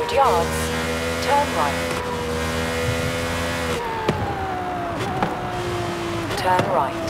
400 yards, turn right. Turn right.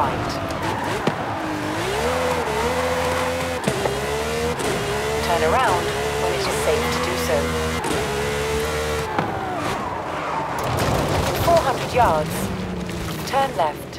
right. Turn around when it is safe to do so. In 400 yards, turn left.